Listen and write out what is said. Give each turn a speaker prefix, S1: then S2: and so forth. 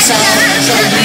S1: sound.